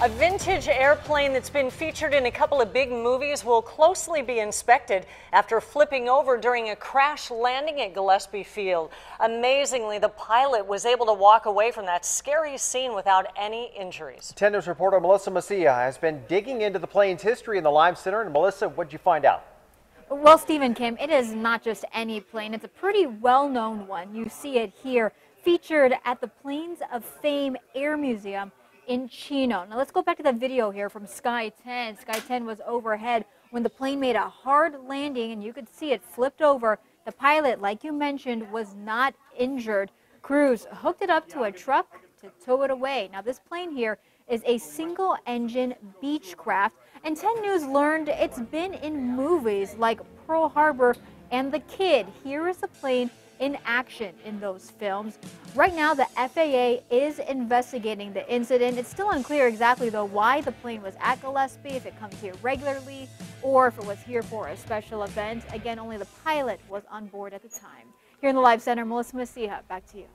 A vintage airplane that's been featured in a couple of big movies will closely be inspected after flipping over during a crash landing at Gillespie Field. Amazingly, the pilot was able to walk away from that scary scene without any injuries. 10 News reporter Melissa Mecija has been digging into the plane's history in the Live Center. And Melissa, what did you find out? Well, Stephen Kim, it is not just any plane. It's a pretty well-known one. You see it here, featured at the Planes of Fame Air Museum in Chino. Now let's go back to the video here from Sky 10. Sky 10 was overhead when the plane made a hard landing and you could see it flipped over. The pilot, like you mentioned, was not injured. Crews hooked it up to a truck to tow it away. Now this plane here is a single engine Beechcraft and 10 News learned it's been in movies like Pearl Harbor and The Kid. Here is the plane in action in those films. Right now, the FAA is investigating the incident. It's still unclear exactly, though, why the plane was at Gillespie, if it comes here regularly, or if it was here for a special event. Again, only the pilot was on board at the time. Here in the Live Center, Melissa Mecija, back to you.